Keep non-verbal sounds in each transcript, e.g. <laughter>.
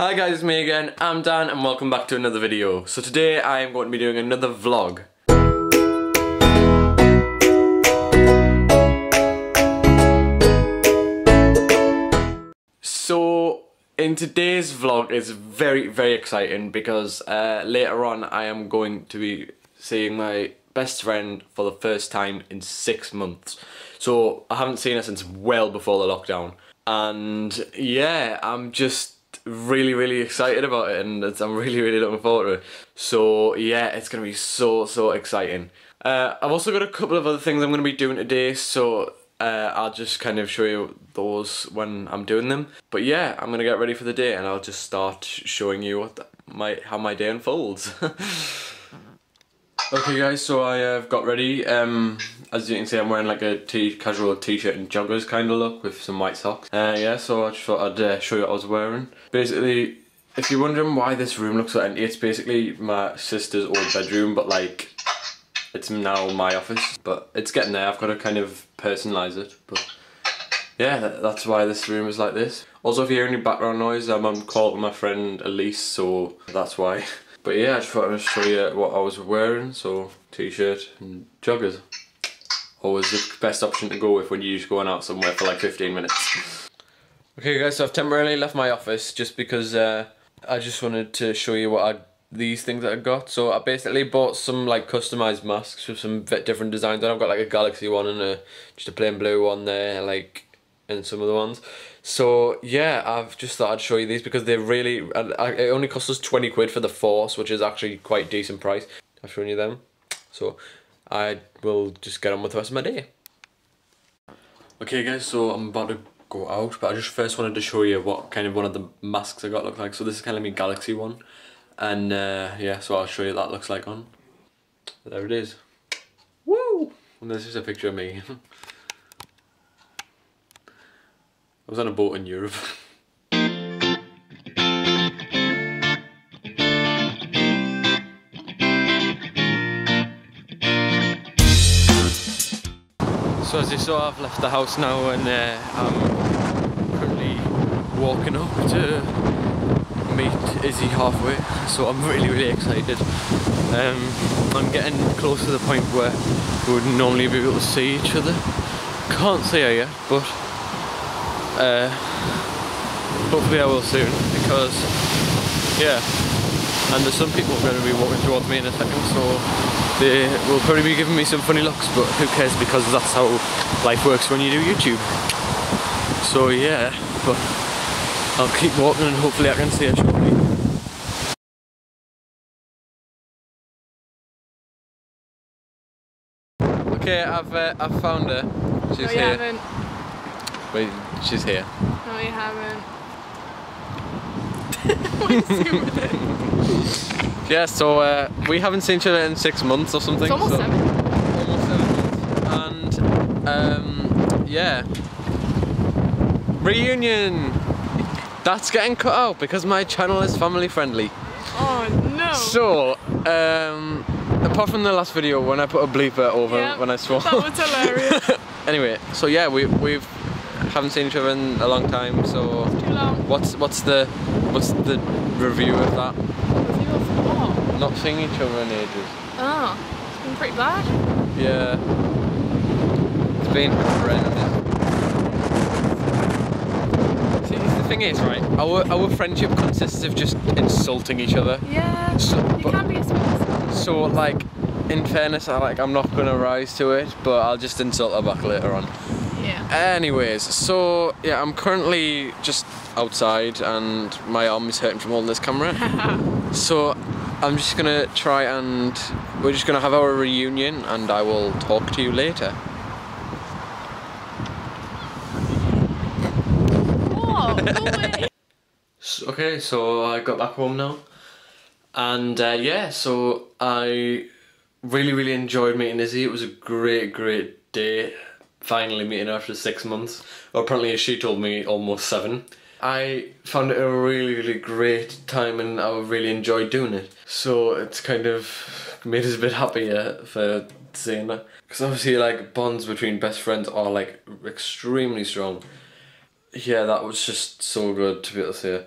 Hi guys, it's me again, I'm Dan and welcome back to another video. So today I am going to be doing another vlog. So in today's vlog is very very exciting because uh, later on I am going to be seeing my best friend for the first time in six months. So I haven't seen her since well before the lockdown and yeah I'm just really really excited about it and I'm really really looking forward to it. So yeah it's gonna be so so exciting. Uh, I've also got a couple of other things I'm going to be doing today so uh, I'll just kind of show you those when I'm doing them. But yeah, I'm gonna get ready for the day and I'll just start showing you what the, my how my day unfolds. <laughs> okay guys, so I have got ready. Um, as you can see, I'm wearing like a t casual t-shirt and joggers kind of look with some white socks. Uh, yeah, so I just thought I'd uh, show you what I was wearing. Basically, if you're wondering why this room looks so empty, it's basically my sister's old bedroom, but like it's now my office, but it's getting there. I've got to kind of personalise it, but yeah, that's why this room is like this. Also, if you hear any background noise, I'm on call with my friend Elise, so that's why. <laughs> But yeah, I just thought I'd show you what I was wearing, so t-shirt and joggers. Always the best option to go with when you're just going out somewhere for like 15 minutes. Okay guys, so I've temporarily left my office just because uh, I just wanted to show you what I these things that I got. So I basically bought some like customized masks with some different designs. And I've got like a galaxy one and a just a plain blue one there, like and some of the ones. So yeah, I've just thought I'd show you these because they're really. It only cost us twenty quid for the Force, which is actually quite decent price. I've shown you them, so I will just get on with the rest of my day. Okay, guys, so I'm about to go out, but I just first wanted to show you what kind of one of the masks I got look like. So this is kind of my Galaxy one and uh, yeah so I'll show you what that looks like on there it is woo and this is a picture of me <laughs> I was on a boat in Europe <laughs> So as you saw I've left the house now and uh, I'm currently walking up to meet Izzy halfway, so I'm really, really excited. Um, I'm getting close to the point where we would normally be able to see each other. Can't see her yet, but uh, hopefully I will soon because, yeah. And there's some people going to be walking towards me in a second, so they will probably be giving me some funny looks, but who cares because that's how life works when you do YouTube. So yeah, but I'll keep walking and hopefully I can see her shortly. Okay, I've uh, I've found her. She's no, here. Haven't. Wait, she's here. No, you haven't. <laughs> yeah, so uh, we haven't seen each other in six months or something. It's almost so seven. Almost seven months. And um, yeah, reunion. That's getting cut out because my channel is family friendly. Oh no. So, um, apart from the last video when I put a bleeper over yep, when I swore. That was hilarious. <laughs> anyway, so yeah, we we've haven't seen each other in a long time. So too long. What's what's the what's the review of that? Review of what? Not seeing each other in ages. Oh, it's been pretty bad. Yeah. It's been horrendous. See, the thing is, right, our our friendship consists of just insulting each other. Yeah, so, you but, can be a So, like, in fairness, I like I'm not gonna rise to it, but I'll just insult her back later on. Yeah. Anyways, so yeah, I'm currently just outside, and my arm is hurting from holding this camera. <laughs> so I'm just gonna try and we're just gonna have our reunion, and I will talk to you later. <laughs> okay, so I got back home now, and uh, yeah, so I really, really enjoyed meeting Izzy. It was a great, great day. Finally meeting after six months, or apparently, she told me, almost seven. I found it a really, really great time, and I really enjoyed doing it. So it's kind of made us a bit happier for seeing that, because obviously, like bonds between best friends are like extremely strong yeah, that was just so good to be able to see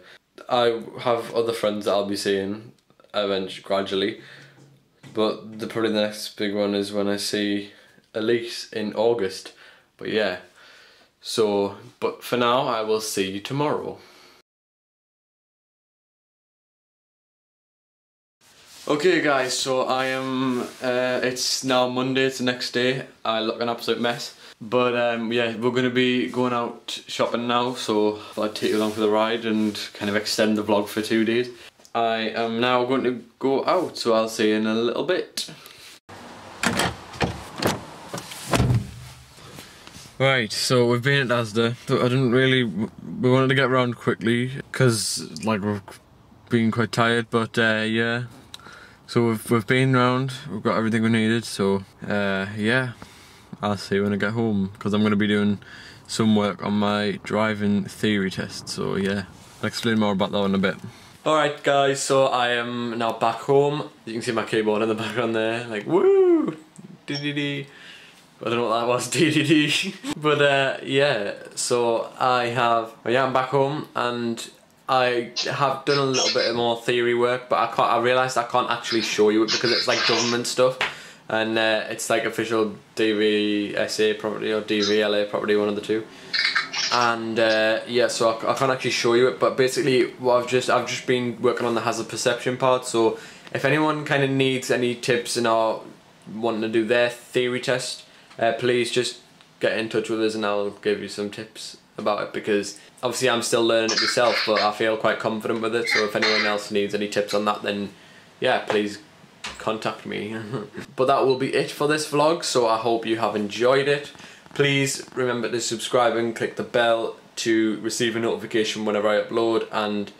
I have other friends that I'll be seeing eventually, gradually. But the probably the next big one is when I see Elise in August. But yeah. So, but for now, I will see you tomorrow. Okay guys, so I am, uh, it's now Monday, it's the next day, I look an absolute mess. But um, yeah, we're going to be going out shopping now, so I'll take you along for the ride and kind of extend the vlog for two days. I am now going to go out, so I'll see you in a little bit. Right, so we've been at Asda. I didn't really, we wanted to get around quickly because like we've been quite tired, but uh, yeah, so we've, we've been round, we've got everything we needed, so uh, yeah, I'll see when I get home, because I'm going to be doing some work on my driving theory test, so yeah, I'll explain more about that in a bit. Alright guys, so I am now back home, you can see my keyboard in the background there, like woo, dee dee dee. I don't know what that was, <laughs> DDD. but uh, yeah, so I have, yeah, I'm back home and I have done a little bit more theory work, but I can't. I realised I can't actually show you it because it's like government stuff, and uh, it's like official DVSA property or DVLA property, one of the two. And uh, yeah, so I, I can't actually show you it, but basically, what I've just I've just been working on the hazard perception part. So if anyone kind of needs any tips and are wanting to do their theory test, uh, please just get in touch with us and I'll give you some tips about it because obviously I'm still learning it myself, but I feel quite confident with it. So if anyone else needs any tips on that, then yeah, please contact me. <laughs> but that will be it for this vlog. So I hope you have enjoyed it. Please remember to subscribe and click the bell to receive a notification whenever I upload and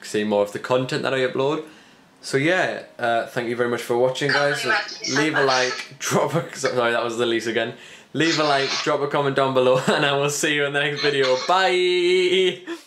see more of the content that I upload. So yeah, uh, thank you very much for watching guys. Leave a like, <laughs> drop a... Sorry, that was Elise again. Leave a like, drop a comment down below, <laughs> and I will see you in the next video. Bye!